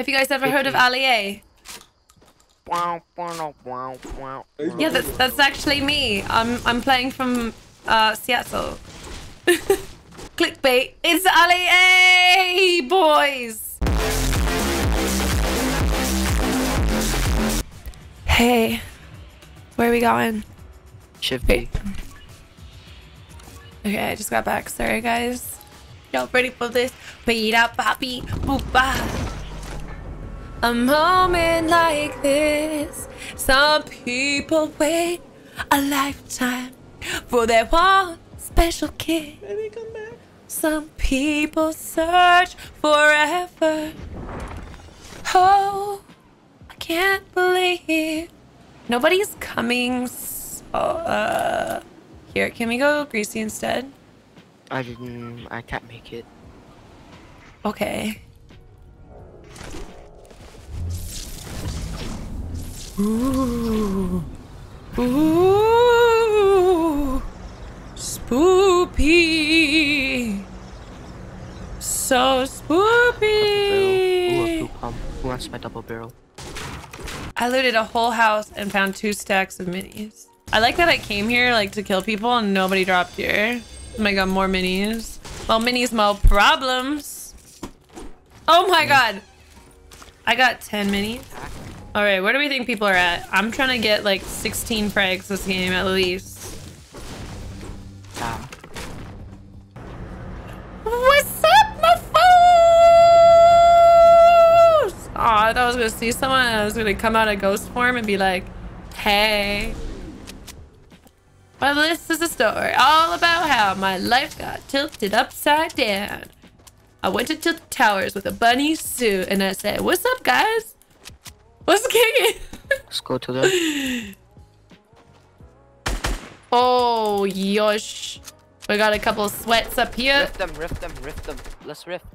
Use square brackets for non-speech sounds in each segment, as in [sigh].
Have you guys ever heard of Ali Yeah, Yeah, that's that's actually me. I'm I'm playing from uh, Seattle. [laughs] Clickbait. It's Ali A boys. Hey, where are we going? Should be. Okay, I just got back. Sorry, guys. Y'all ready for this? Beat up, poppy, boopa. A moment like this, some people wait a lifetime for that one special kid. Baby, come back. Some people search forever. Oh, I can't believe nobody's coming. So, uh, here, can we go greasy instead? I didn't. I can't make it. Okay. Ooh. Ooh. Spoopy. So spoopy. Who wants um, my double barrel? I looted a whole house and found two stacks of minis. I like that I came here like to kill people and nobody dropped here. Oh my god, more minis. Well, minis, more problems. Oh my mm. god. I got 10 minis. All right, where do we think people are at? I'm trying to get like 16 frags this game at least. Um, What's up, my foes? Oh, I thought I was gonna see someone and I was gonna come out of ghost form and be like, hey. Well, this is a story all about how my life got tilted upside down. I went to Tilt Towers with a bunny suit and I said, what's up, guys? What's it. let's go to the. [laughs] oh, yosh. We got a couple of sweats up here. Rift them, rift them, rift them. Let's rift.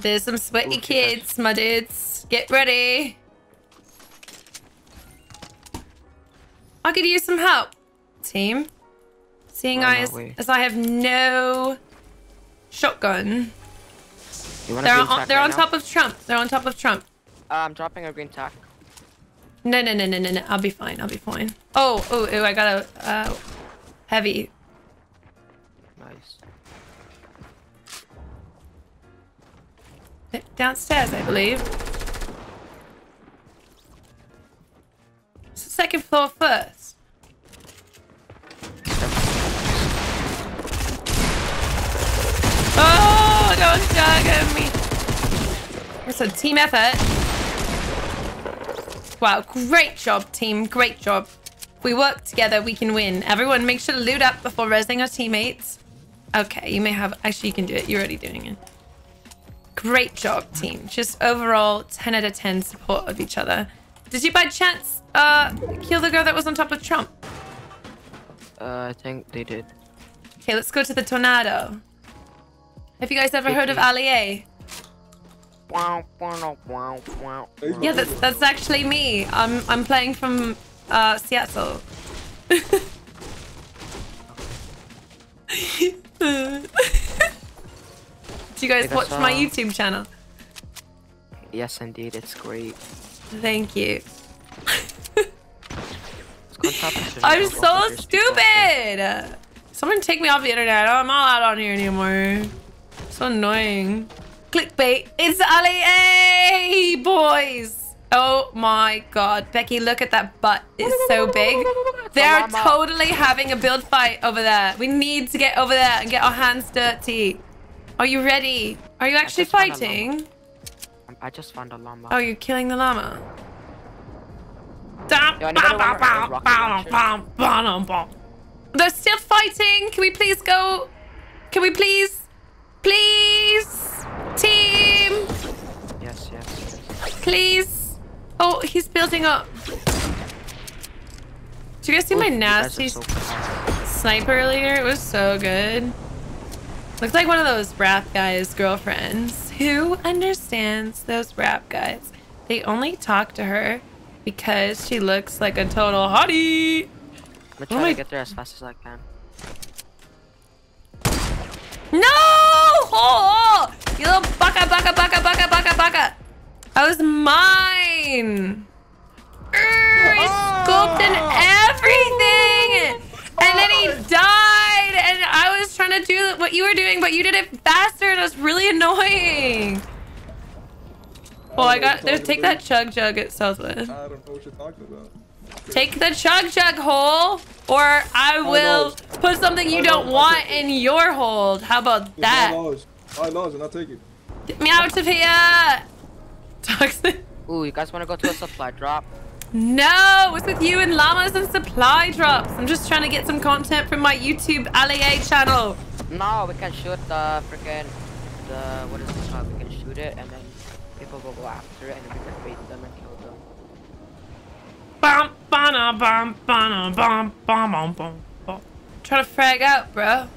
There's some sweaty Ooh, kids, my dudes. Get ready. I could use some help, team. Seeing On as, as I have no shotgun. You want a They're on, they're right on now? top of Trump. They're on top of Trump. Uh, I'm dropping a green tack. No, no, no, no, no, no. I'll be fine. I'll be fine. Oh, oh, oh, I got a uh, heavy. Nice. Downstairs, I believe. It's the second floor first. Don't me. It's a team effort. Wow, great job, team. Great job. If we work together, we can win. Everyone, make sure to loot up before resing our teammates. Okay, you may have... Actually, you can do it. You're already doing it. Great job, team. Just overall 10 out of 10 support of each other. Did you by chance uh, kill the girl that was on top of Trump? Uh, I think they did. Okay, let's go to the tornado. Have you guys ever heard of Ali A? Wow, wow, wow, wow. Yeah, that's that's actually me. I'm I'm playing from uh, Seattle. [laughs] Do you guys Hey, watch my uh, YouTube channel? Yes, indeed, it's great. Thank you. Let's go on top of the I'm so Walker, speak out there. stupid. Someone take me off the internet. I'm not allowed on here anymore. So annoying. Clickbait. It's Ali A boys. Oh my god. Becky, look at that butt. It's so big. They're totally having a build fight over there. We need to get over there and get our hands dirty. Are you ready? Are you actually fighting? I just found a llama. Oh, you're killing the llama. Yo, anybody want a rocket launcher? They're still fighting. Can we please go? Can we please? Please? Team? Yes, yes, yes. Please? Oh, he's building up. Did you guys see my Oof, you guys are nasty so powerful. snipe earlier? It was so good. Looks like one of those rap guys' girlfriends. Who understands those rap guys? They only talk to her because she looks like a total hottie. I'm Oh gonna try my- to get there as fast as I can. No! oh, you little baka baka baka baka baka baka. That was mine. Urgh, I oh. sculpted and everything. Oh. And then he died. And I was trying to do what you were doing, but you did it faster. And it was really annoying. Well, I, got there. Take that chug jug at Southwood. I don't know what you're talking about. Take the chug jug hole, or I oh, will put something you don't want in your hold. How about that? Five dollars. Five dollars and I'll take it. Get me out of here! [laughs] Toxic. Ooh, you guys want to go to a supply drop? No, it's with you and llamas and supply drops. I'm just trying to get some content from my YouTube Ali A channel. No, we can shoot the freaking the what is this called? We can shoot it and then people will go after it and then we can bait them and kill them. Bum, ba bum, ba bum, bum, bum, bum, bum. Try to frag out, bro.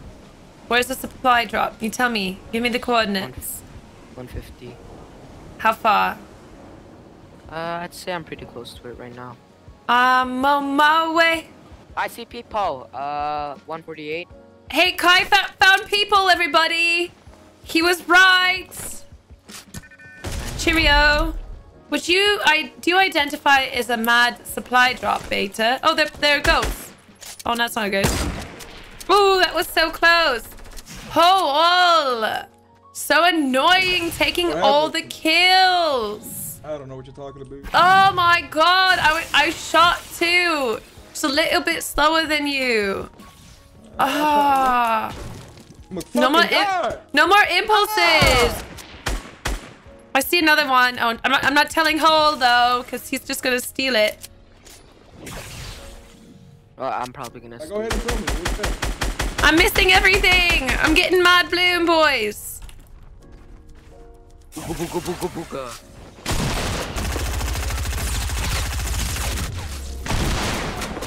Where's the supply drop? You tell me. Give me the coordinates. 150. How far? Uh, I'd say I'm pretty close to it right now. I'm on my way. I see people. Uh, 148. Hey, Kai found people, everybody. He was right. Cheerio. Would you, I do you identify as a mad supply drop beta? Oh, there, there it goes. Oh, that's not good. Ooh, that was so close. Oh, all. So annoying taking What all the kills. I don't know what you're talking about. Oh my god, I, I shot too. Just a little bit slower than you. Ah. I'm No more, fucking im- god. no more impulses. I see another one. Oh, I'm not, I'm not telling Hole though, because he's just gonna steal it. Oh, I'm probably gonna. Now go ahead and tell me. I'm missing everything. I'm getting mad bloom, boys. Booga booga booga.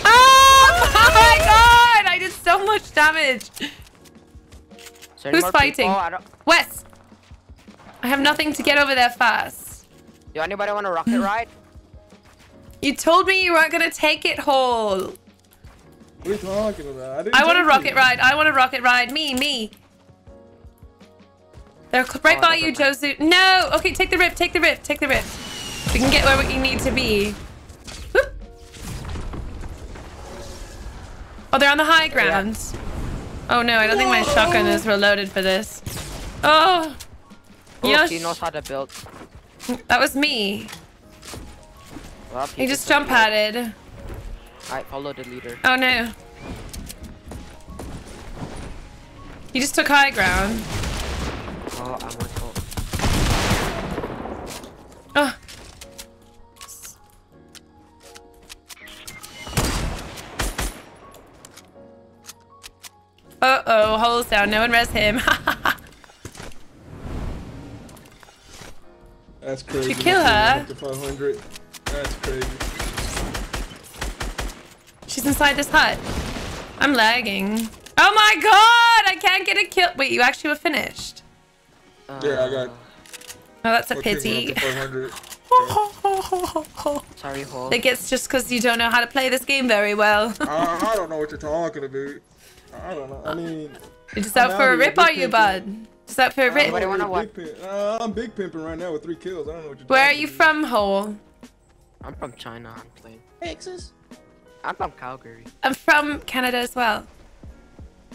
Oh my god! I did so much damage. Is there any Who's fighting? people? Wes, I have nothing to get over there fast. Do anybody want a rocket ride? You told me you weren't gonna take it, Hole. What are you talking about? I, didn't I want a rocket it. ride. I want a rocket ride. Me, me. They're right Oh, by you. Josu. No. Okay, take the rift. Take the rift. Take the rift. We can get where we need to be. Whoop. Oh, they're on the high ground. Oh no, I don't think my shotgun is reloaded for this. Oh. Oh, Yes. he knows how to build. That was me. Well, He just jump padded. Alright, follow the leader. Oh no. He just took high ground. Oh, I'm with Colt. Oh. Uh oh, holes down. No one res him. [laughs] That's crazy. kill her? To 500. That's crazy. She's inside this hut. I'm lagging. Oh my god! I can't get a kill. Wait, you actually were finished. Uh, Yeah, I got. Oh, that's a pity. up to 500. [laughs] Sorry, Hole. Think it's just because you don't know how to play this game very well. [laughs] I, I don't know what you're talking about. I don't know. I mean, You're just I'm out for a out here, rip, are you, bud? Just out for a I'm rip. Anybody over wanna here what? big Uh, I'm big pimping right now with three kills. I don't know what you're Where are you about. from, Hole? I'm from China. I'm playing. Texas. I'm from Calgary. I'm from Canada as well.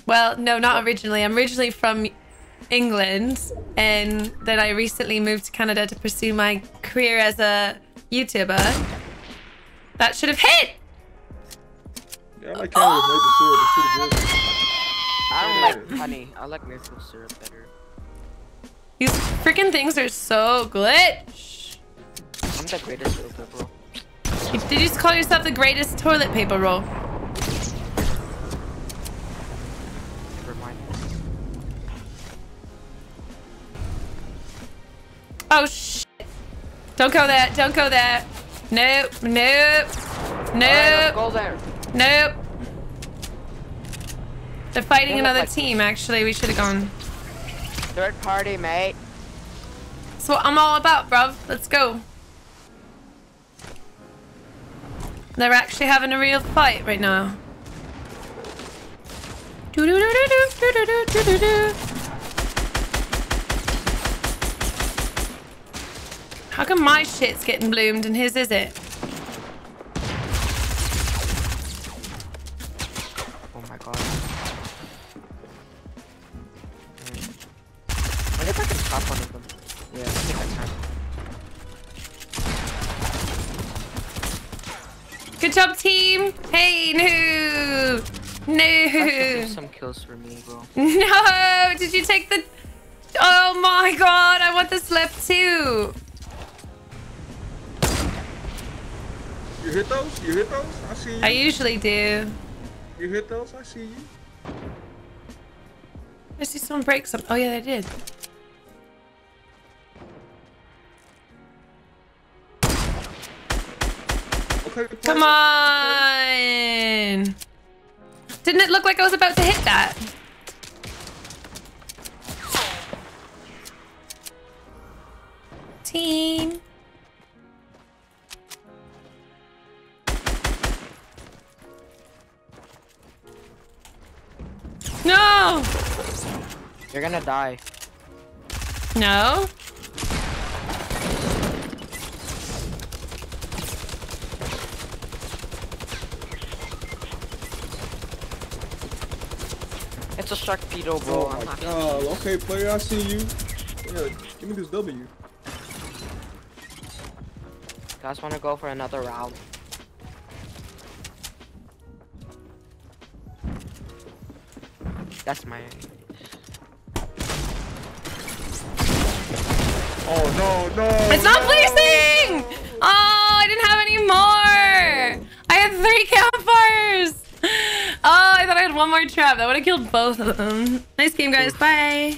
Well, no, not oh. originally. I'm originally from England, and then I recently moved to Canada to pursue my career as a YouTuber. That should have hit! Yeah, I like Canada with maple syrup. It's pretty good. I don't oh. like honey. I like maple syrup better. These freaking things are so glitch. I'm the greatest little purple. Did you just call yourself the greatest toilet paper roll? Never mind. Oh, shit. Don't go there. Don't go there. Nope. Nope. Nope. go there. Nope. They're fighting They another like- team, actually. We should have gone. Third party, mate. That's what I'm all about, bruv. Let's go. They're actually having a real fight right now. Doo-doo-doo-doo-doo-doo-doo-doo-doo. How come my shit's getting bloomed and his is it? I can. Good job, team. Hey, no. That No. some kills for me, bro. [laughs] No. Did you take the... Oh my god. I want this left too. You hit those? You hit those? I see you. I usually do. You hit those? I see you. I see someone break some. Oh yeah, they did. Come on. Didn't it look like I was about to hit that? Team. No. You're gonna die. No. It's a Sharkpedo, bro. Oh I'm my not god. Okay, player, I see you. Yeah, give me this W. guys wanna go for another round? That's my Oh no, no. It's not no. placing! Oh, I didn't have any more! I had three campfires! Oh, I thought I had one more trap. That would have killed both of them. Nice game, guys. Bye.